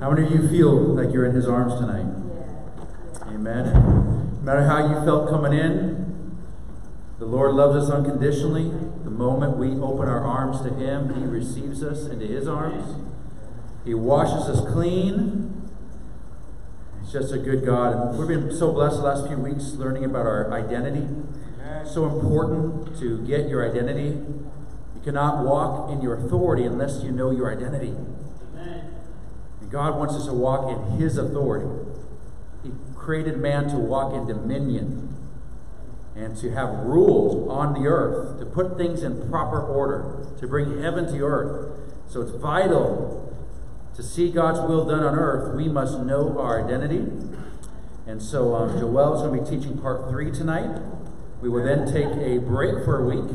How many of you feel like you're in His arms tonight? Amen. No matter how you felt coming in, the Lord loves us unconditionally. The moment we open our arms to Him, He receives us into His arms. He washes us clean. He's just a good God. We've been so blessed the last few weeks learning about our identity. So important to get your identity. You cannot walk in your authority unless you know your identity. God wants us to walk in His authority. He created man to walk in dominion and to have rule on the earth, to put things in proper order, to bring heaven to earth. So it's vital to see God's will done on earth. We must know our identity. And so um, is going to be teaching part three tonight. We will then take a break for a week.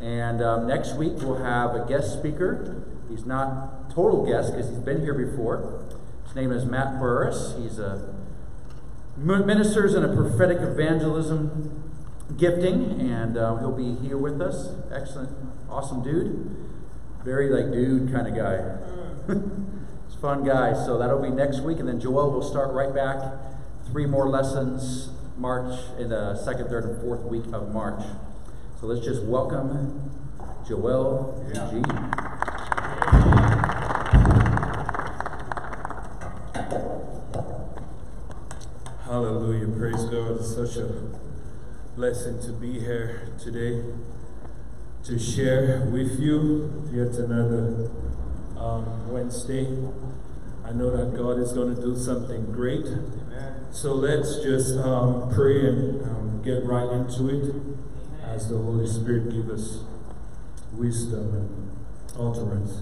And um, next week we'll have a guest speaker. He's not total guest because he's been here before. His name is Matt Burris. He's a ministers in a prophetic evangelism gifting, and uh, he'll be here with us. Excellent, awesome dude. Very like dude kind of guy. It's fun guy. So that'll be next week, and then Joel will start right back. Three more lessons March in the second, third, and fourth week of March. So let's just welcome Joel Eugene. It's such a blessing to be here today to share with you yet another um, Wednesday. I know that God is going to do something great. So let's just um, pray and um, get right into it as the Holy Spirit give us wisdom and utterance.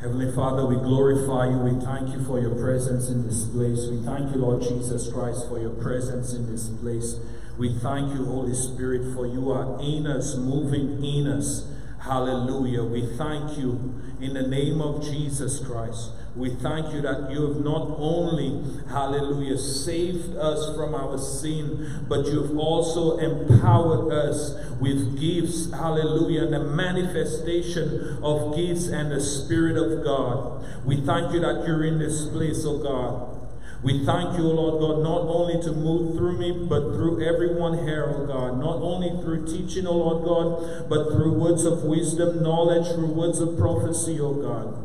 Heavenly Father, we glorify you. We thank you for your presence in this place. We thank you, Lord Jesus Christ, for your presence in this place. We thank you, Holy Spirit, for you are in us, moving in us. Hallelujah. We thank you in the name of Jesus Christ. We thank you that you have not only, hallelujah, saved us from our sin, but you've also empowered us with gifts, hallelujah, and the manifestation of gifts and the Spirit of God. We thank you that you're in this place, oh God. We thank you, O Lord God, not only to move through me, but through everyone here, O God. Not only through teaching, O Lord God, but through words of wisdom, knowledge, through words of prophecy, O God.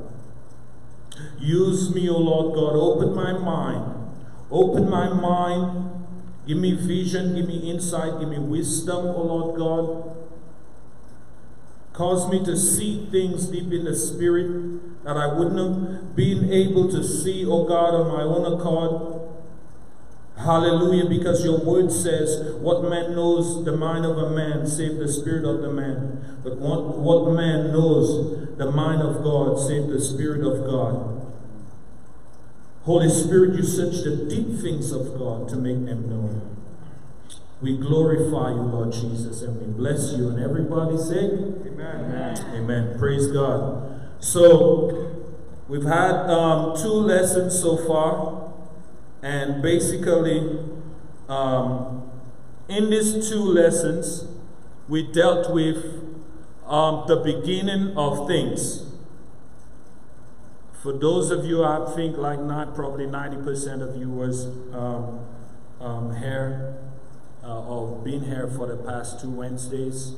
Use me, O Lord God. Open my mind. Open my mind. Give me vision. Give me insight. Give me wisdom, O Lord God. Cause me to see things deep in the spirit that I wouldn't have been able to see, O God, on my own accord. Hallelujah, because your word says, What man knows the mind of a man, save the spirit of the man. But what, what man knows the mind of God, save the spirit of God. Holy Spirit, you search the deep things of God to make them known. We glorify you, Lord Jesus, and we bless you. And everybody say, Amen. Amen. Praise God. So, we've had um, two lessons so far, and basically, um, in these two lessons, we dealt with um, the beginning of things. For those of you, I think like not probably 90% of you was um, um, here uh, or been here for the past two Wednesdays.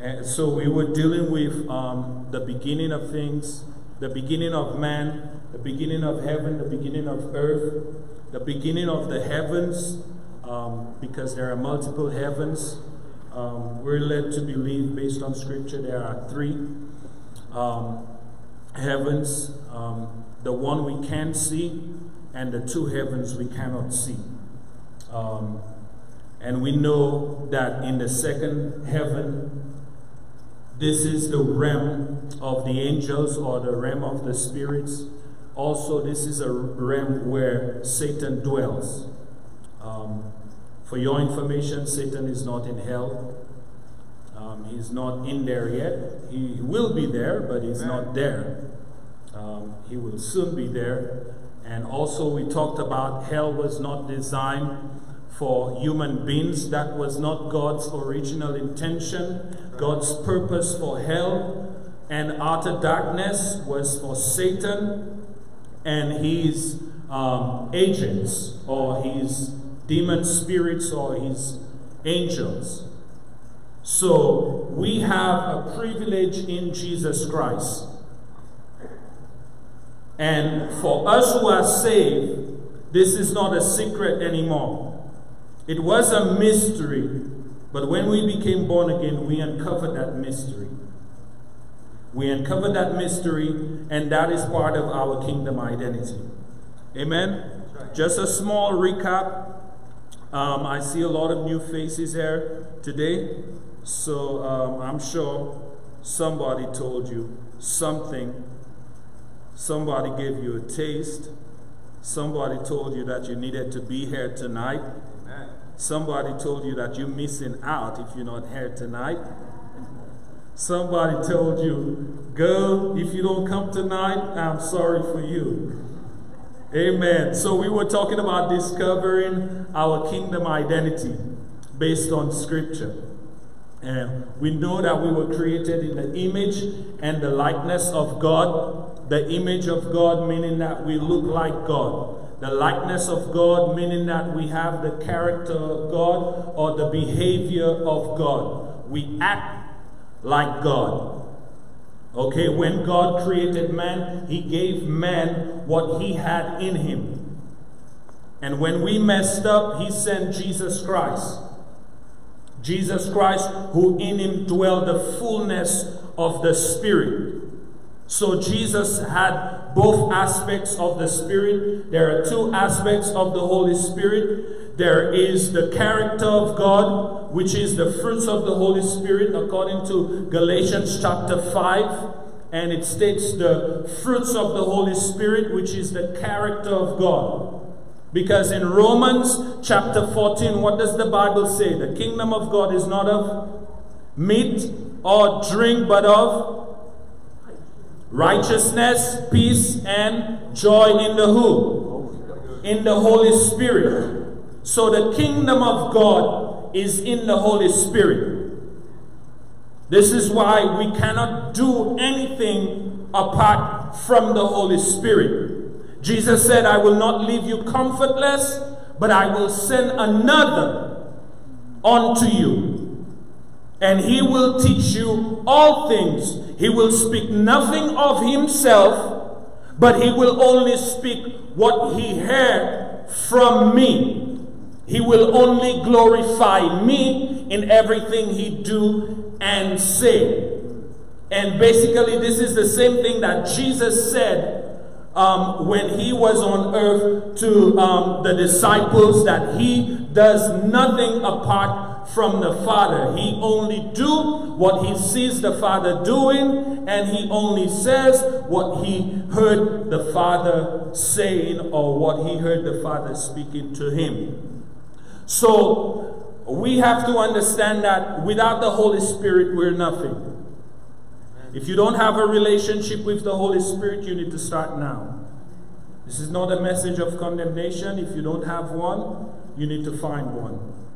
And so we were dealing with um, the beginning of things, the beginning of man, the beginning of heaven, the beginning of earth, the beginning of the heavens, um, because there are multiple heavens. Um, we're led to believe, based on scripture, there are three. Um, heavens, um, the one we can see, and the two heavens we cannot see. Um, and we know that in the second heaven, this is the realm of the angels or the realm of the spirits. Also, this is a realm where Satan dwells. Um, for your information, Satan is not in hell. Um, he's not in there yet. He will be there, but he's not there. Um, he will soon be there. And also, we talked about hell was not designed for human beings. That was not God's original intention. God's purpose for hell and outer darkness was for Satan and his um, agents, or his demon spirits, or his angels. So we have a privilege in Jesus Christ. And for us who are saved, this is not a secret anymore. It was a mystery, but when we became born again, we uncovered that mystery. We uncovered that mystery, and that is part of our kingdom identity. Amen? Right. Just a small recap. Um, I see a lot of new faces here today, so um, I'm sure somebody told you something Somebody gave you a taste. Somebody told you that you needed to be here tonight. Somebody told you that you're missing out if you're not here tonight. Somebody told you, girl, if you don't come tonight, I'm sorry for you. Amen. So we were talking about discovering our kingdom identity based on scripture. And we know that we were created in the image and the likeness of God the image of God, meaning that we look like God. The likeness of God, meaning that we have the character of God or the behavior of God. We act like God. Okay, when God created man, he gave man what he had in him. And when we messed up, he sent Jesus Christ. Jesus Christ, who in him dwelled the fullness of the Spirit. So Jesus had both aspects of the Spirit. There are two aspects of the Holy Spirit. There is the character of God, which is the fruits of the Holy Spirit, according to Galatians chapter 5. And it states the fruits of the Holy Spirit, which is the character of God. Because in Romans chapter 14, what does the Bible say? The kingdom of God is not of meat or drink, but of Righteousness, peace, and joy in the who? In the Holy Spirit. So the kingdom of God is in the Holy Spirit. This is why we cannot do anything apart from the Holy Spirit. Jesus said, I will not leave you comfortless, but I will send another unto you and he will teach you all things. He will speak nothing of himself, but he will only speak what he heard from me. He will only glorify me in everything he do and say. And basically, this is the same thing that Jesus said um, when he was on earth to um, the disciples that he does nothing apart from the Father. He only do what he sees the Father doing, and he only says what he heard the Father saying or what he heard the Father speaking to him. So we have to understand that without the Holy Spirit, we're nothing. If you don't have a relationship with the Holy Spirit, you need to start now. This is not a message of condemnation. If you don't have one, you need to find one.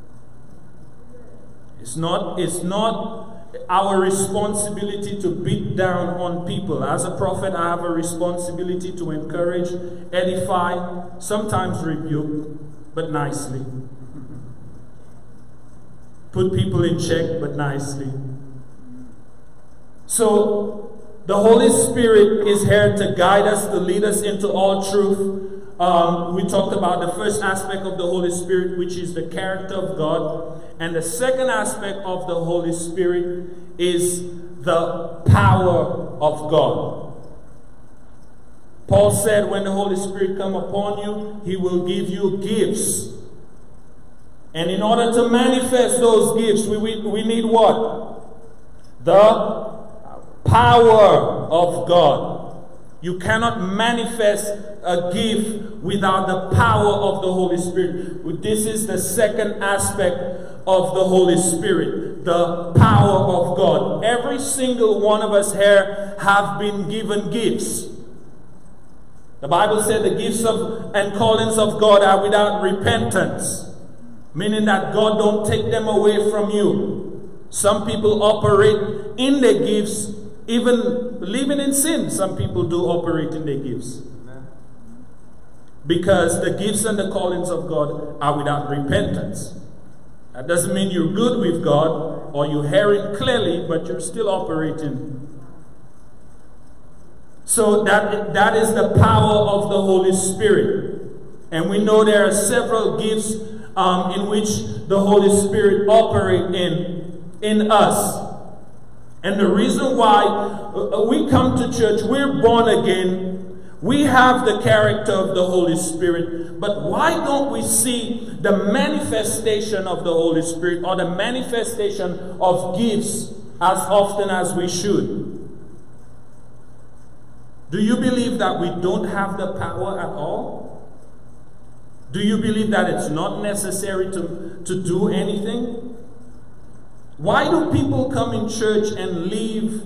It's not, it's not our responsibility to beat down on people. As a prophet, I have a responsibility to encourage, edify, sometimes rebuke, but nicely. Put people in check, but nicely. So, the Holy Spirit is here to guide us, to lead us into all truth, um, we talked about the first aspect of the Holy Spirit, which is the character of God. And the second aspect of the Holy Spirit is the power of God. Paul said, when the Holy Spirit come upon you, he will give you gifts. And in order to manifest those gifts, we, we, we need what? The power of God. You cannot manifest a gift without the power of the Holy Spirit. This is the second aspect of the Holy Spirit, the power of God. Every single one of us here have been given gifts. The Bible said the gifts of and callings of God are without repentance, meaning that God don't take them away from you. Some people operate in the gifts even living in sin, some people do operate in their gifts. because the gifts and the callings of God are without repentance. That doesn't mean you're good with God or you're hearing clearly, but you're still operating. So that, that is the power of the Holy Spirit. And we know there are several gifts um, in which the Holy Spirit operate in, in us. And the reason why uh, we come to church, we're born again, we have the character of the Holy Spirit, but why don't we see the manifestation of the Holy Spirit or the manifestation of gifts as often as we should? Do you believe that we don't have the power at all? Do you believe that it's not necessary to, to do anything? Why do people come in church and leave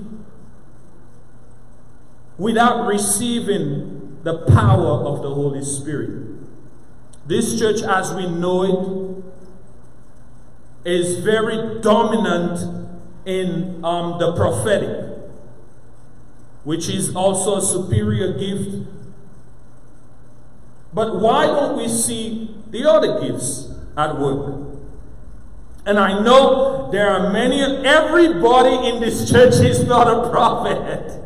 without receiving the power of the Holy Spirit. This church, as we know it, is very dominant in um, the prophetic, which is also a superior gift. But why don't we see the other gifts at work? And I know there are many, everybody in this church is not a prophet.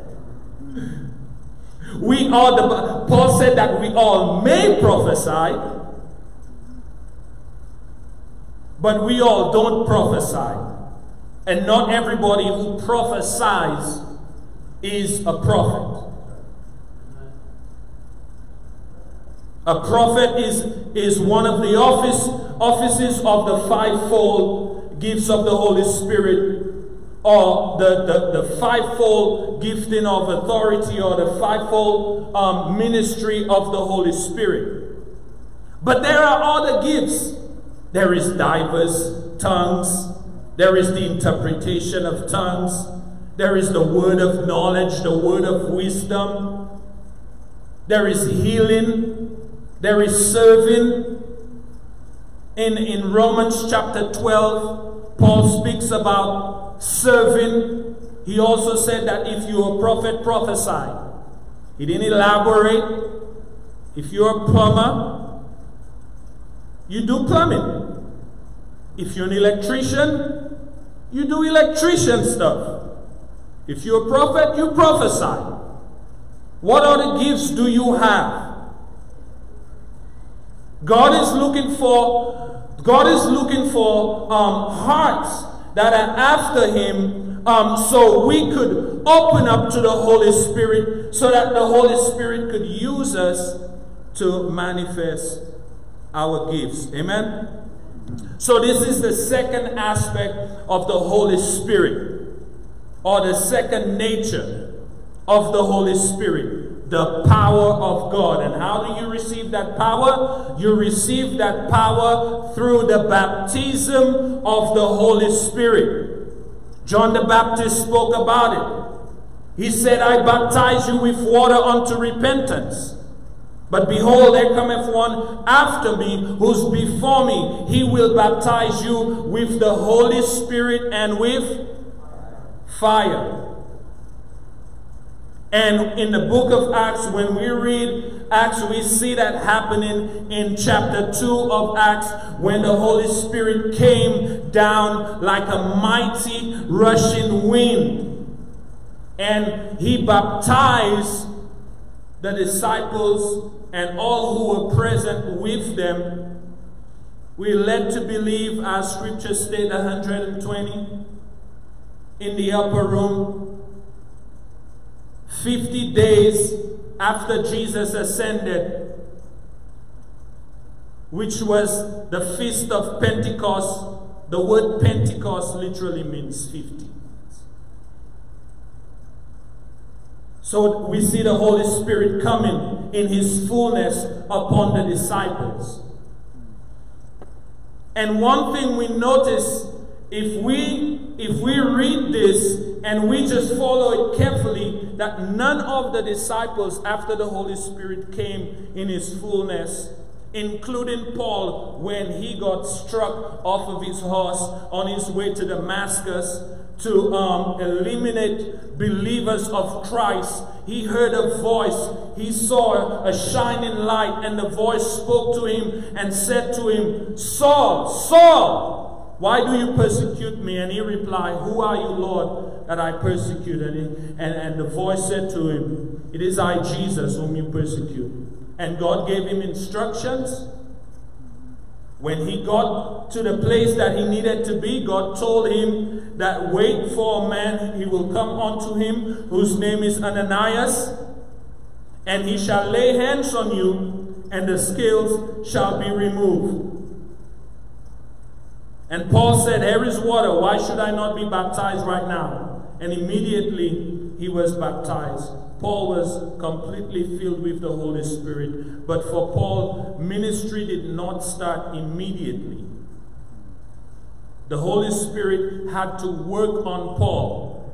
We all, the, Paul said that we all may prophesy, but we all don't prophesy. And not everybody who prophesies is a prophet. A prophet is, is one of the office, offices of the fivefold gifts of the Holy Spirit or the, the, the fivefold gifting of authority or the fivefold um, ministry of the Holy Spirit. But there are other gifts. There is diverse tongues. There is the interpretation of tongues. There is the word of knowledge, the word of wisdom. There is healing. There is serving. In, in Romans chapter 12, Paul speaks about serving. He also said that if you're a prophet, prophesy. He didn't elaborate. If you're a plumber, you do plumbing. If you're an electrician, you do electrician stuff. If you're a prophet, you prophesy. What other gifts do you have? God is looking for God is looking for um, hearts that are after him um, so we could open up to the Holy Spirit so that the Holy Spirit could use us to manifest our gifts. Amen? So, this is the second aspect of the Holy Spirit, or the second nature of the Holy Spirit the power of God. And how do you receive that power? You receive that power through the baptism of the Holy Spirit. John the Baptist spoke about it. He said, I baptize you with water unto repentance. But behold, there cometh one after me, who's before me. He will baptize you with the Holy Spirit and with fire. And in the book of Acts, when we read Acts, we see that happening in chapter 2 of Acts when the Holy Spirit came down like a mighty rushing wind. And he baptized the disciples and all who were present with them. We're led to believe, as scripture state, 120 in the upper room 50 days after Jesus ascended, which was the feast of Pentecost. The word Pentecost literally means 50. So we see the Holy Spirit coming in his fullness upon the disciples. And one thing we notice if we if we read this and we just follow it carefully that none of the disciples after the holy spirit came in his fullness including paul when he got struck off of his horse on his way to damascus to um, eliminate believers of Christ. He heard a voice. He saw a shining light, and the voice spoke to him and said to him, Saul, Saul, why do you persecute me? And he replied, Who are you, Lord, that I persecute? And, he, and, and the voice said to him, It is I, Jesus, whom you persecute. And God gave him instructions when he got to the place that he needed to be, God told him that wait for a man, he will come unto him, whose name is Ananias, and he shall lay hands on you, and the scales shall be removed. And Paul said, Here is water, why should I not be baptized right now? And immediately he was baptized. Paul was completely filled with the Holy Spirit. But for Paul, ministry did not start immediately. The Holy Spirit had to work on Paul.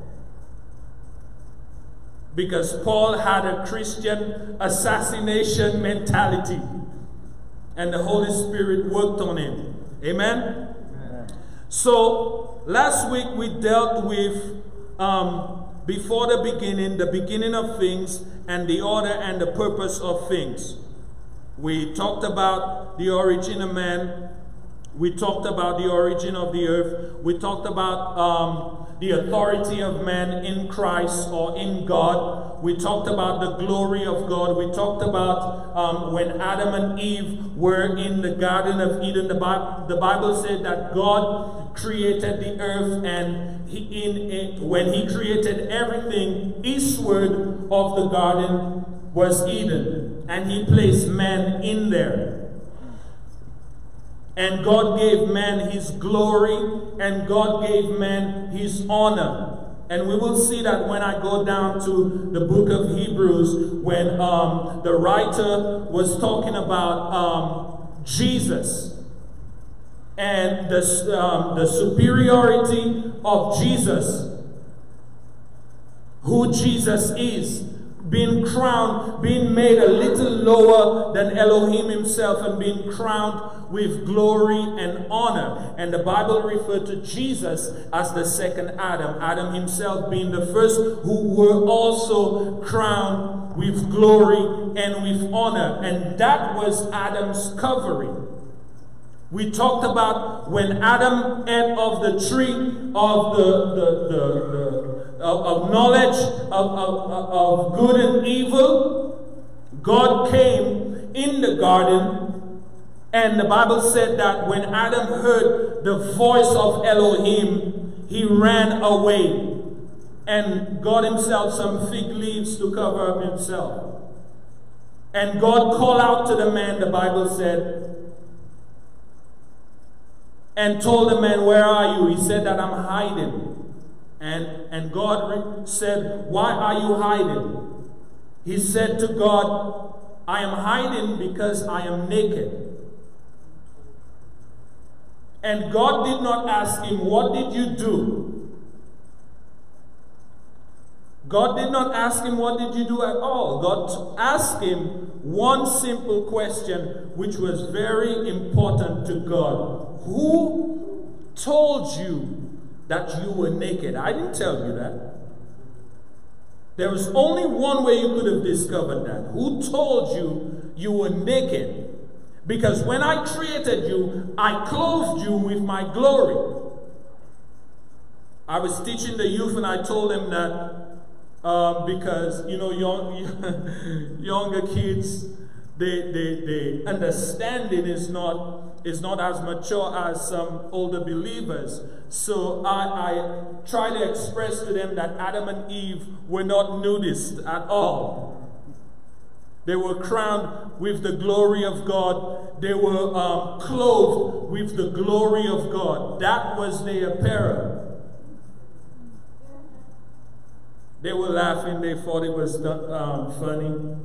Because Paul had a Christian assassination mentality. And the Holy Spirit worked on him. Amen? So, last week we dealt with um, before the beginning, the beginning of things, and the order and the purpose of things. We talked about the origin of man. We talked about the origin of the earth. We talked about um, the authority of man in Christ or in God. We talked about the glory of God. We talked about um, when Adam and Eve were in the Garden of Eden. The, Bi- the Bible said that God created the earth and he, in, in, when he created everything eastward of the garden was Eden, and he placed man in there. And God gave man his glory, and God gave man his honor. And we will see that when I go down to the book of Hebrews, when um, the writer was talking about um, Jesus and the, um, the superiority of Jesus, who Jesus is, being crowned, being made a little lower than Elohim himself, and being crowned with glory and honor. And the Bible referred to Jesus as the second Adam, Adam himself being the first, who were also crowned with glory and with honor. And that was Adam's covering. We talked about when Adam ate of the tree of the, the, the, the of, of, knowledge of, of, of good and evil. God came in the garden, and the Bible said that when Adam heard the voice of Elohim, he ran away and got himself some fig leaves to cover up himself. And God called out to the man, the Bible said, and told the man, Where are you? He said that I'm hiding. And, and God said, Why are you hiding? He said to God, I am hiding because I am naked. And God did not ask him, What did you do? God did not ask him, What did you do at all? God asked him one simple question, which was very important to God who told you that you were naked? I didn't tell you that. There was only one way you could have discovered that. Who told you you were naked? Because when I created you, I clothed you with my glory. I was teaching the youth and I told them that um, because, you know, young, younger kids, they, they, they understanding is not is not as mature as some older believers. So I, I try to express to them that Adam and Eve were not nudists at all. They were crowned with the glory of God. They were um, clothed with the glory of God. That was their apparel. They were laughing. They thought it was um, funny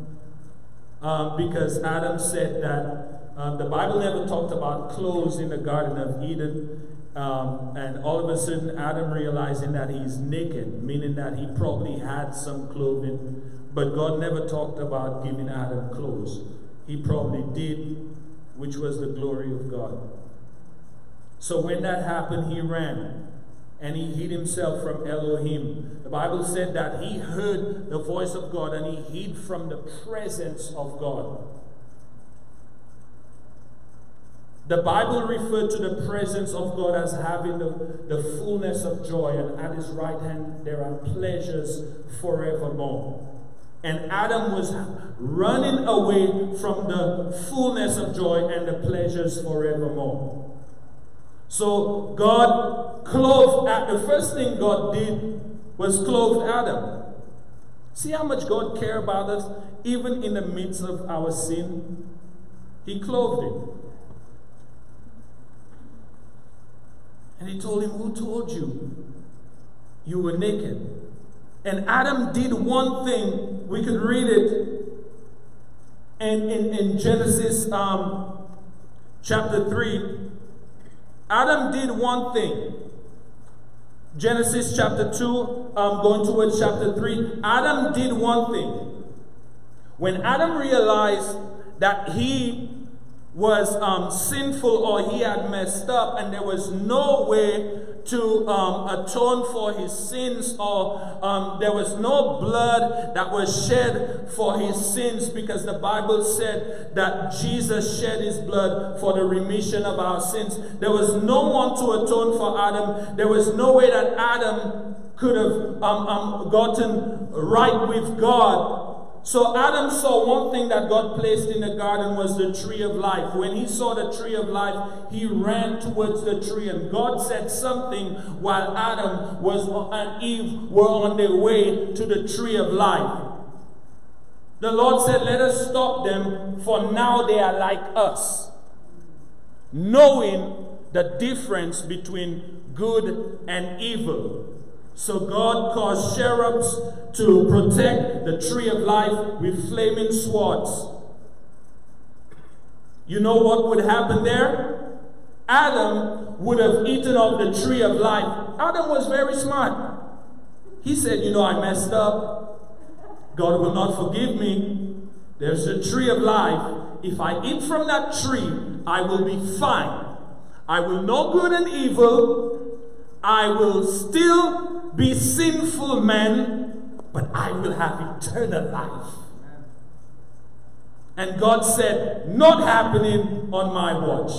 um, because Adam said that um, the Bible never talked about clothes in the Garden of Eden. Um, and all of a sudden, Adam realizing that he's naked, meaning that he probably had some clothing, but God never talked about giving Adam clothes. He probably did, which was the glory of God. So when that happened, he ran. and he hid himself from Elohim. The Bible said that he heard the voice of God and he hid from the presence of God. The Bible referred to the presence of God as having the, the fullness of joy, and at his right hand there are pleasures forevermore. And Adam was running away from the fullness of joy and the pleasures forevermore. So God clothed, uh, the first thing God did was clothe Adam. See how much God cared about us, even in the midst of our sin? He clothed him. And he told him, Who told you you were naked? And Adam did one thing. We could read it in, in, in Genesis um, chapter 3. Adam did one thing. Genesis chapter 2, um, going towards chapter 3. Adam did one thing. When Adam realized that he was um, sinful or he had messed up and there was no way to um, atone for his sins or um, there was no blood that was shed for his sins because the Bible said that Jesus shed his blood for the remission of our sins. There was no one to atone for Adam. There was no way that Adam could have um, um, gotten right with God so Adam saw one thing that God placed in the garden was the tree of life. When he saw the tree of life, he ran towards the tree and God said something while Adam was and Eve were on their way to the tree of life. The Lord said, Let us stop them, for now they are like us. Knowing the difference between good and evil. So God caused cherubs to protect the tree of life with flaming swords. You know what would happen there? Adam would have eaten of the tree of life. Adam was very smart. He said, You know, I messed up. God will not forgive me. There's a tree of life. If I eat from that tree, I will be fine. I will know good and evil. I will still be sinful men, but I will have eternal life. And God said, Not happening on my watch.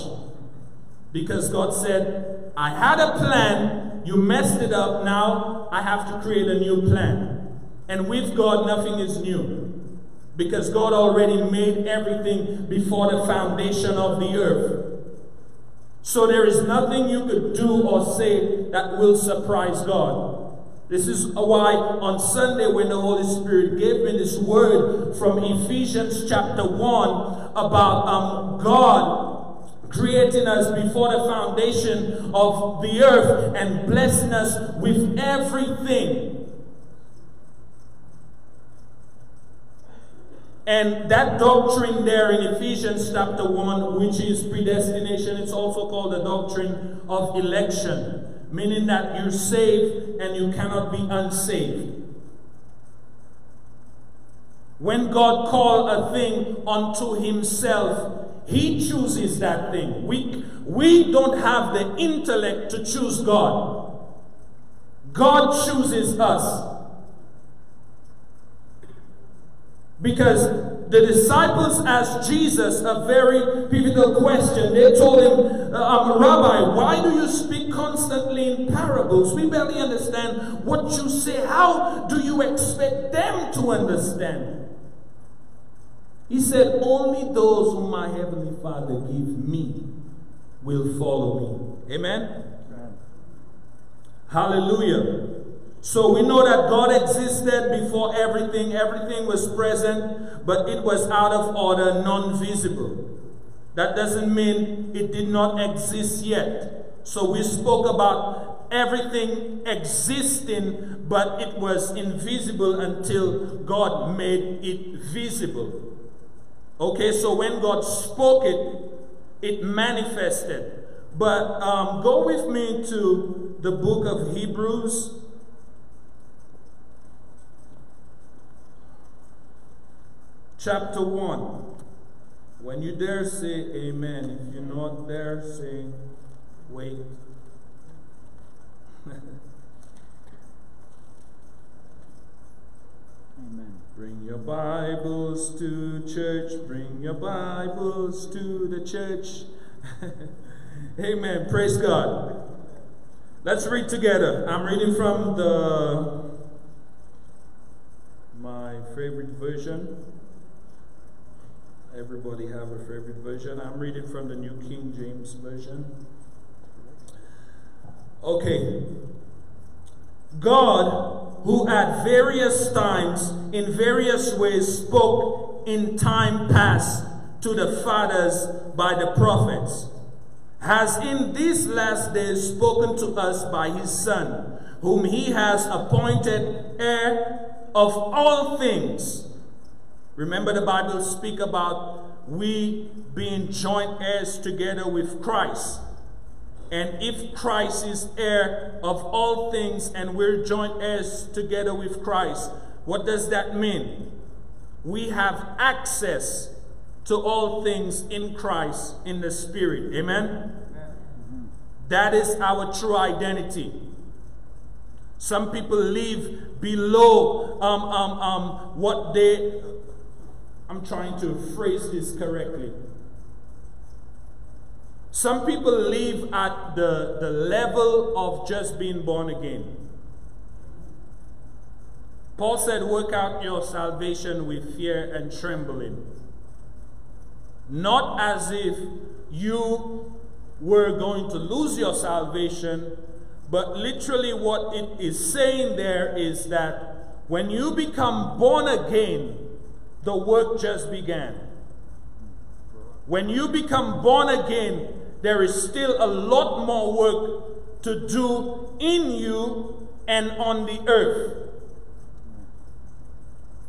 Because God said, I had a plan, you messed it up, now I have to create a new plan. And with God, nothing is new. Because God already made everything before the foundation of the earth. So there is nothing you could do or say that will surprise God. This is why on Sunday, when the Holy Spirit gave me this word from Ephesians chapter 1 about um, God creating us before the foundation of the earth and blessing us with everything. And that doctrine there in Ephesians chapter 1, which is predestination, it's also called the doctrine of election meaning that you're saved and you cannot be unsaved. When God called a thing unto himself, he chooses that thing. We, we don't have the intellect to choose God. God chooses us. Because the disciples asked Jesus a very pivotal question. They told him, uh, um, Rabbi, why do you speak constantly in parables? We barely understand what you say. How do you expect them to understand? He said, Only those whom my heavenly Father give me will follow me. Amen? Amen. Hallelujah. So we know that God existed before everything, everything was present, but it was out of order, non visible. That doesn't mean it did not exist yet. So we spoke about everything existing, but it was invisible until God made it visible. Okay, so when God spoke it, it manifested. But um, go with me to the book of Hebrews. Chapter 1. When you dare say amen, if you're not there, say wait. Amen. Bring your Bibles to church. Bring your Bibles to the church. Amen. Praise God. Let's read together. I'm reading from the my favorite version. Everybody have a favorite version. I'm reading from the New King James Version. Okay. God, who at various times, in various ways, spoke in time past to the fathers by the prophets, has in these last days spoken to us by his Son, whom he has appointed heir of all things. Remember the Bible speak about we being joint heirs together with Christ. And if Christ is heir of all things and we're joint heirs together with Christ, what does that mean? We have access to all things in Christ in the Spirit. Amen? That is our true identity. Some people live below um, um, um, what they. I'm trying to phrase this correctly. Some people live at the, the level of just being born again. Paul said, Work out your salvation with fear and trembling. Not as if you were going to lose your salvation, but literally what it is saying there is that when you become born again, the work just began. When you become born again, there is still a lot more work to do in you and on the earth.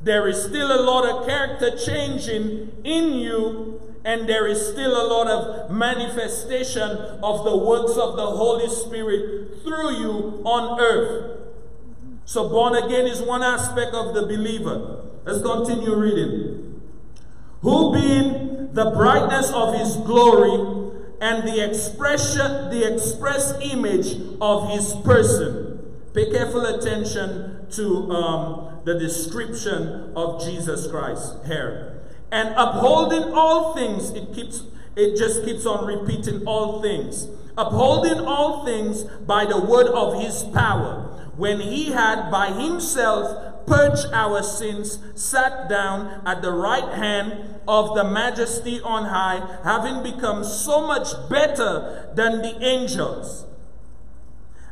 There is still a lot of character changing in you, and there is still a lot of manifestation of the works of the Holy Spirit through you on earth. So, born again is one aspect of the believer. Let's continue reading. Who being the brightness of his glory and the expression, the express image of his person. Pay careful attention to um, the description of Jesus Christ here. And upholding all things, it keeps it just keeps on repeating all things. Upholding all things by the word of his power, when he had by himself purged our sins, sat down at the right hand of the majesty on high, having become so much better than the angels.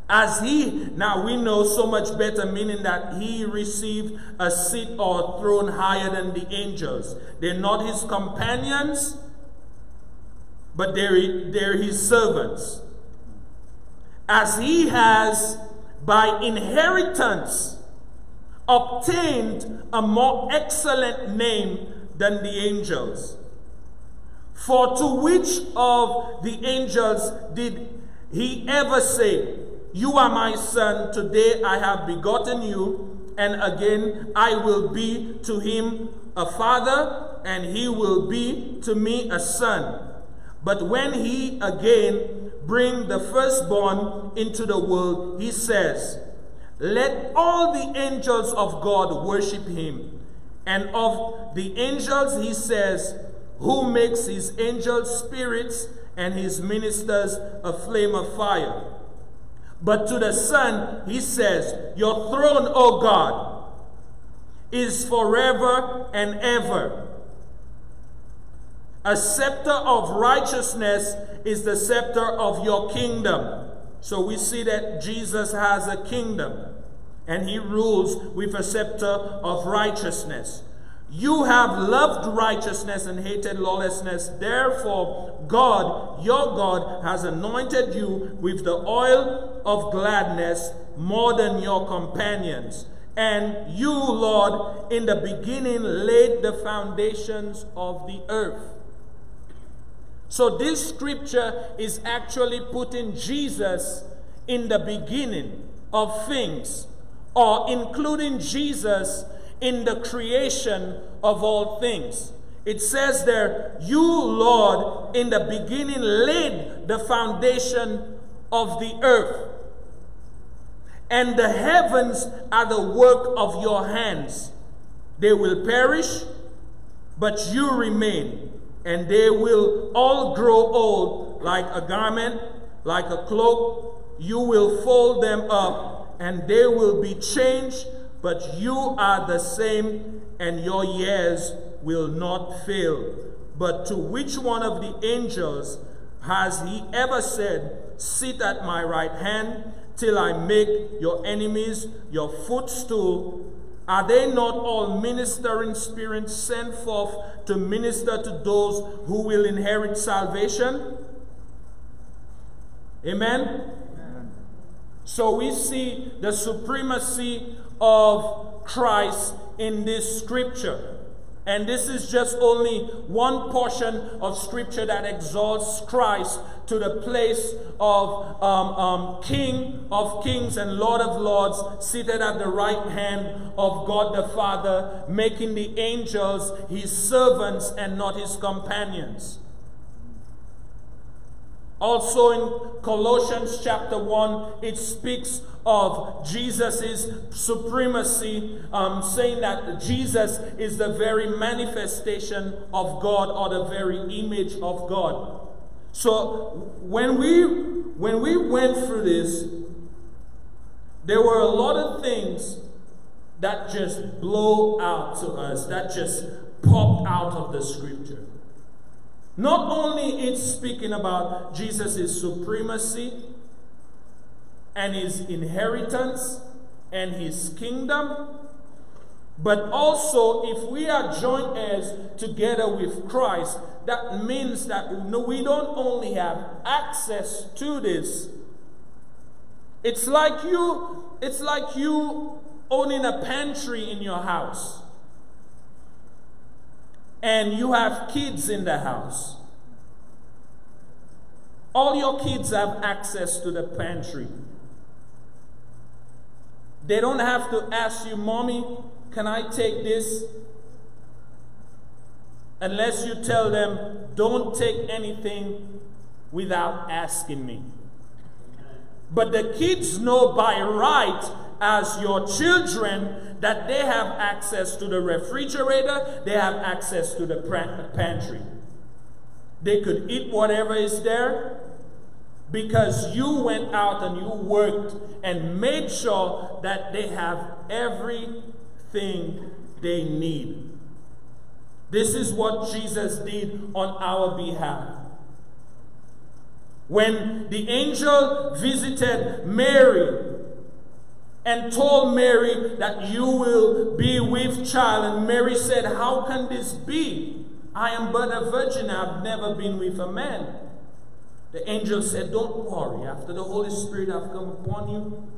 As he, now we know so much better, meaning that he received a seat or throne higher than the angels. They're not his companions, but they're, they're his servants. As he has, by inheritance, obtained a more excellent name than the angels. For to which of the angels did he ever say, You are my son, today I have begotten you, and again I will be to him a father, and he will be to me a son. But when he again bring the firstborn into the world, he says, Let all the angels of God worship him. And of the angels, he says, Who makes his angels spirits and his ministers a flame of fire. But to the Son, he says, Your throne, O God, is forever and ever. A scepter of righteousness is the scepter of your kingdom. So we see that Jesus has a kingdom and he rules with a scepter of righteousness. You have loved righteousness and hated lawlessness. Therefore, God, your God, has anointed you with the oil of gladness more than your companions. And you, Lord, in the beginning laid the foundations of the earth. So, this scripture is actually putting Jesus in the beginning of things or including Jesus in the creation of all things. It says there, You, Lord, in the beginning laid the foundation of the earth. and the heavens are the work of your hands. They will perish, but you remain, and they will all grow old like a garment, like a cloak. You will fold them up, and they will be changed, but you are the same, and your years will not fail. But to which one of the angels has he ever said, Sit at my right hand till I make your enemies your footstool? Are they not all ministering spirits sent forth to minister to those who will inherit salvation? Amen? Amen? So we see the supremacy of Christ in this scripture. And this is just only one portion of scripture that exalts Christ to the place of um, um, King of kings and Lord of lords, seated at the right hand of God the Father, making the angels his servants and not his companions. Also in Colossians chapter 1, it speaks of Jesus' supremacy, um, saying that Jesus is the very manifestation of God or the very image of God. So when we when we went through this, there were a lot of things that just blow out to us, that just popped out of the scripture. Not only it's speaking about Jesus' supremacy and his inheritance and his kingdom, but also if we are joint heirs together with Christ, that means that we don't only have access to this. It's like you, it's like you owning a pantry in your house and you have kids in the house. All your kids have access to the pantry. They don't have to ask you, Mommy, can I take this? Unless you tell them, don't take anything without asking me. But the kids know by right as your children that they have access to the refrigerator, they have access to the pantry. They could eat whatever is there because you went out and you worked and made sure that they have everything they need. This is what Jesus did on our behalf. When the angel visited Mary and told Mary that you will be with child. And Mary said, How can this be? I am but a virgin. I've never been with a man. The angel said, Don't worry. After the Holy Spirit have come upon you,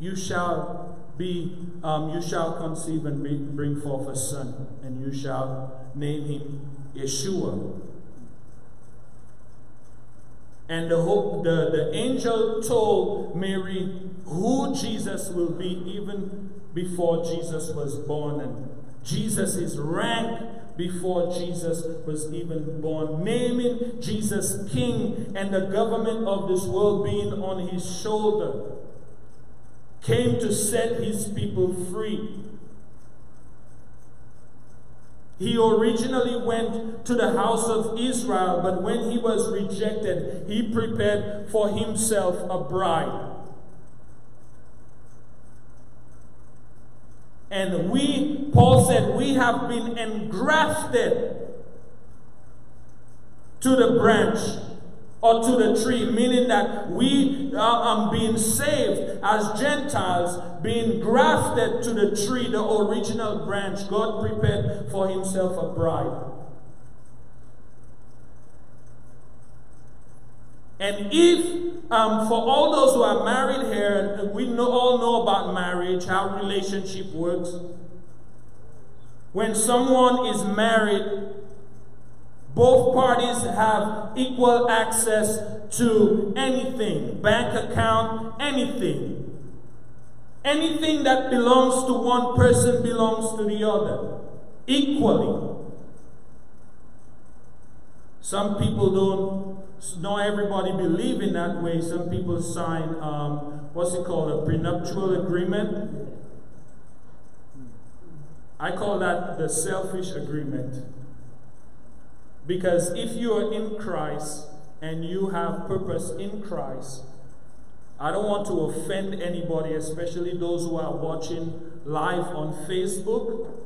you shall be, um, you shall conceive and bring forth a son, and you shall name him Yeshua. And the, hope, the, the angel told Mary who Jesus will be even before Jesus was born. And Jesus' is rank before Jesus was even born, naming Jesus king and the government of this world being on his shoulder, came to set his people free. He originally went to the house of Israel, but when he was rejected, he prepared for himself a bride. And we, Paul said, we have been engrafted to the branch or to the tree, meaning that we are um, being saved as Gentiles, being grafted to the tree, the original branch. God prepared for himself a bride. And if, um, for all those who are married here, we know, all know about marriage, how relationship works. When someone is married, both parties have equal access to anything, bank account, anything. Anything that belongs to one person belongs to the other, equally. Some people don't, not everybody believe in that way. Some people sign um, what's it called, a prenuptial agreement. I call that the selfish agreement. Because if you are in Christ and you have purpose in Christ, I don't want to offend anybody, especially those who are watching live on Facebook.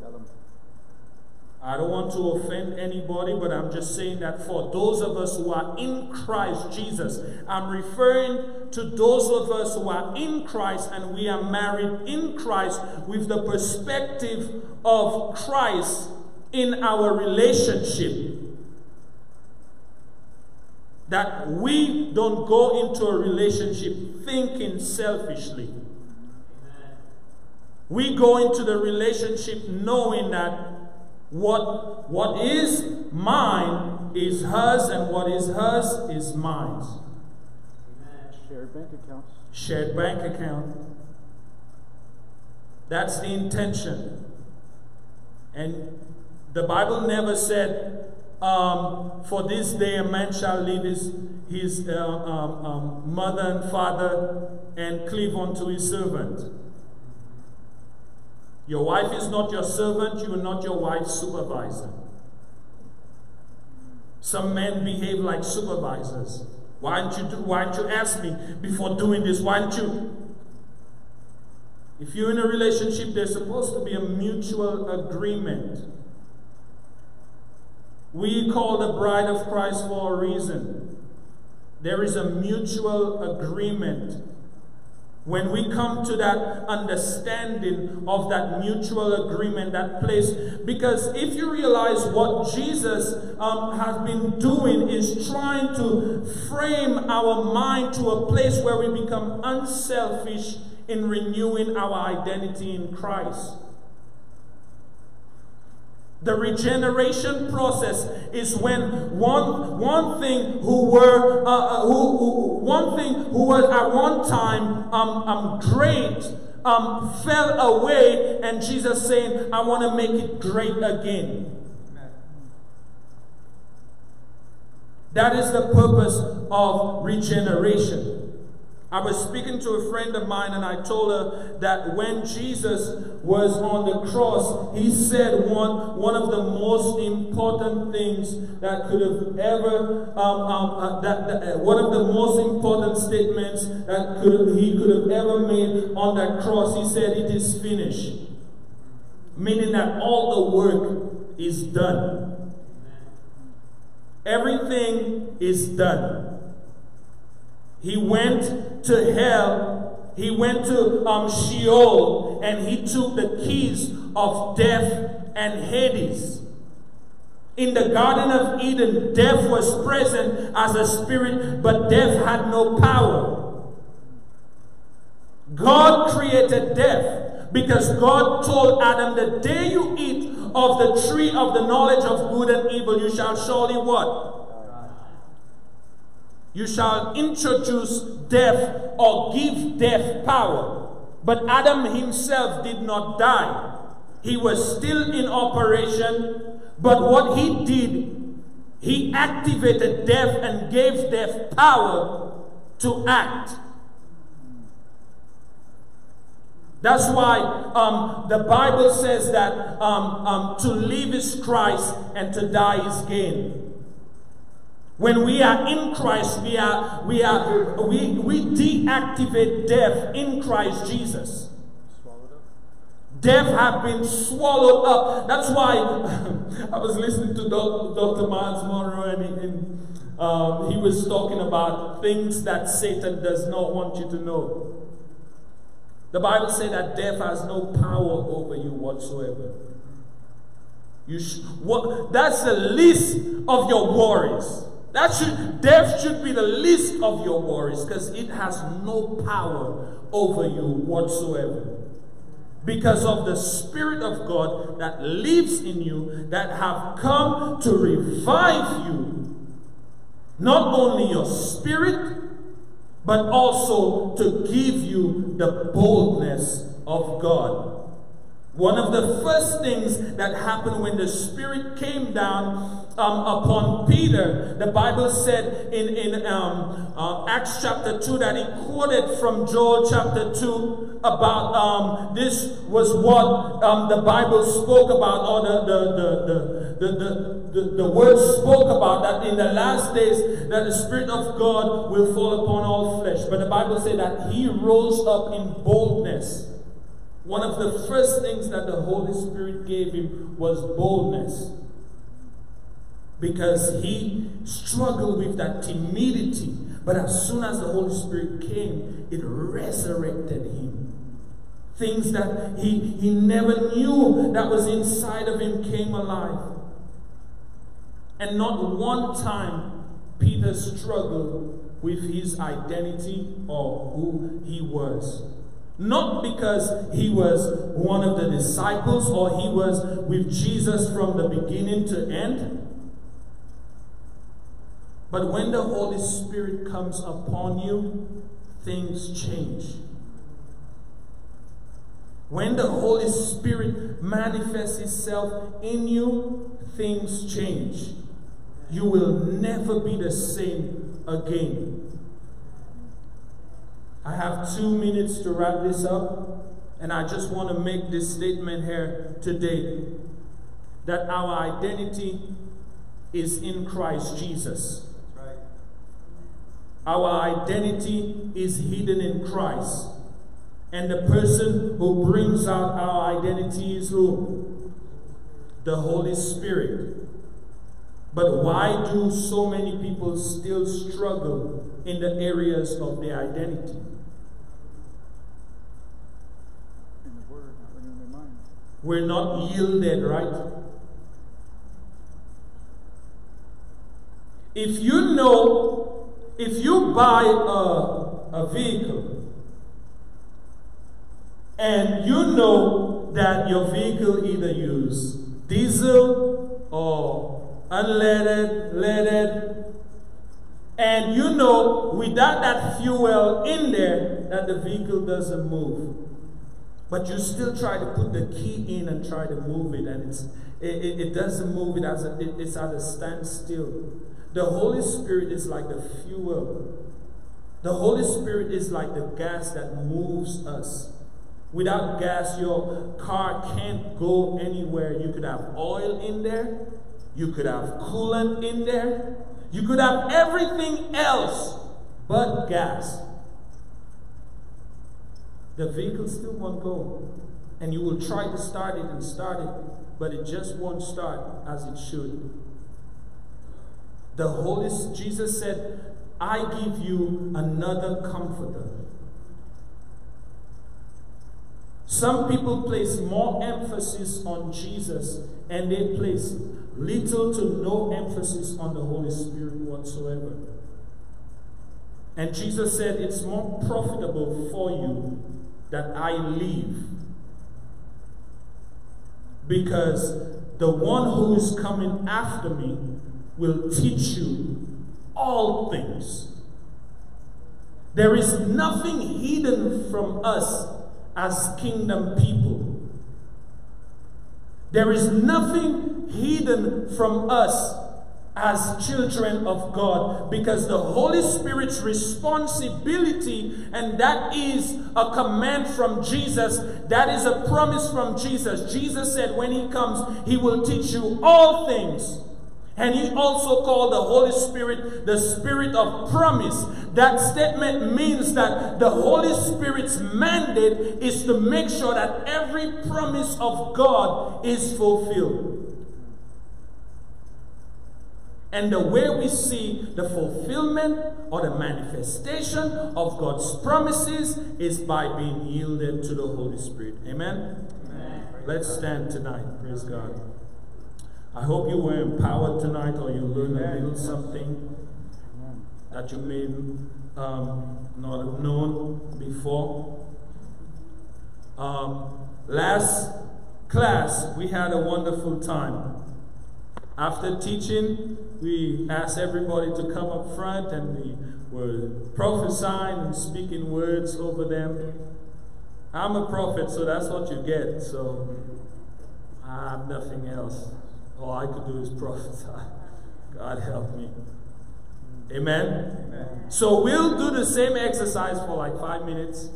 I don't want to offend anybody, but I'm just saying that for those of us who are in Christ Jesus, I'm referring to those of us who are in Christ and we are married in Christ with the perspective of Christ in our relationship. That we don't go into a relationship thinking selfishly. We go into the relationship knowing that what, what is mine is hers, and what is hers is mine. Shared bank accounts. Shared bank account. That's the intention. And the Bible never said, um, for this day a man shall leave his, his uh, um, um, mother and father and cleave unto his servant. Your wife is not your servant, you are not your wife's supervisor. Some men behave like supervisors. Why don't you do, why don't you ask me before doing this? Why don't you? If you're in a relationship, there's supposed to be a mutual agreement. We call the bride of Christ for a reason. There is a mutual agreement. When we come to that understanding of that mutual agreement, that place, because if you realize what Jesus um, has been doing is trying to frame our mind to a place where we become unselfish in renewing our identity in Christ. The regeneration process is when one one thing who were uh, uh, who, who, one thing who was at one time um, um great um fell away, and Jesus saying, "I want to make it great again." That is the purpose of regeneration. I was speaking to a friend of mine and I told her that when Jesus was on the cross, he said one, one of the most important things that could have ever, um, um, uh, that, that uh, one of the most important statements that could, he could have ever made on that cross. He said, It is finished. Meaning that all the work is done. Everything is done. He went to hell. He went to um, Sheol and he took the keys of death and Hades. In the Garden of Eden, death was present as a spirit, but death had no power. God created death because God told Adam, The day you eat of the tree of the knowledge of good and evil, you shall surely what? You shall introduce death or give death power. But Adam himself did not die. He was still in operation, but what he did, he activated death and gave death power to act. That's why um, the Bible says that um, um, to live is Christ and to die is gain. When we are in Christ, we are we are we we deactivate death in Christ Jesus. Death have been swallowed up. That's why I was listening to Dr. Myles Munroe and, he, and um, he was talking about things that Satan does not want you to know. The Bible says that death has no power over you whatsoever. You what, that's the least of your worries. That should death should be the least of your worries because it has no power over you whatsoever. Because of the Spirit of God that lives in you, that have come to revive you, not only your spirit, but also to give you the boldness of God. One of the first things that happened when the Spirit came down um, upon Peter, the Bible said in, in um, uh, Acts chapter 2 that he quoted from Joel chapter 2 about um, this was what um, the Bible spoke about, or the, the, the, the, the, the, the word spoke about, that in the last days that the Spirit of God will fall upon all flesh. But the Bible said that he rose up in boldness. One of the first things that the Holy Spirit gave him was boldness. Because he struggled with that timidity. But as soon as the Holy Spirit came, it resurrected him. Things that he, he never knew that was inside of him came alive. And not one time Peter struggled with his identity or who he was. Not because he was one of the disciples or he was with Jesus from the beginning to end. But when the Holy Spirit comes upon you, things change. When the Holy Spirit manifests itself in you, things change. You will never be the same again. I have two minutes to wrap this up, and I just want to make this statement here today that our identity is in Christ Jesus. Our identity is hidden in Christ. And the person who brings out our identity is who? The Holy Spirit. But why do so many people still struggle in the areas of their identity? We're not yielded, right? If you know, if you buy a, a vehicle and you know that your vehicle either use diesel or unleaded, leaded, and you know without that fuel in there that the vehicle doesn't move. But you still try to put the key in and try to move it, and it's, it, it, doesn't move it, as a, it, it's at a standstill. The Holy Spirit is like the fuel. The Holy Spirit is like the gas that moves us. Without gas, your car can't go anywhere. You could have oil in there, you could have coolant in there, you could have everything else but gas the vehicle still won't go. And you will try to start it and start it, but it just won't start as it should. The Holy Jesus said, I give you another comforter. Some people place more emphasis on Jesus and they place little to no emphasis on the Holy Spirit whatsoever. And Jesus said, It's more profitable for you that I leave. Because the one who is coming after me will teach you all things. There is nothing hidden from us as kingdom people. There is nothing hidden from us as children of God because the Holy Spirit's responsibility, and that is a command from Jesus, that is a promise from Jesus. Jesus said, when He comes, He will teach you all things. And he also called the Holy Spirit the Spirit of promise. That statement means that the Holy Spirit's mandate is to make sure that every promise of God is fulfilled. And the way we see the fulfillment or the manifestation of God's promises is by being yielded to the Holy Spirit. Amen? Amen. Let's stand tonight. Praise God. I hope you were empowered tonight or you learned a little something that you may um, not have known before. Um, last class, we had a wonderful time. After teaching, we asked everybody to come up front and we were prophesying and speaking words over them. I'm a prophet, so that's what you get. So I have nothing else. All I could do is prophesy. God help me. Amen? So we'll do the same exercise for like five minutes,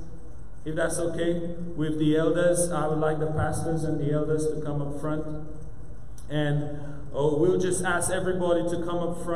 if that's okay, with the elders. I would like the pastors and the elders to come up front. And oh, we'll just ask everybody to come up front.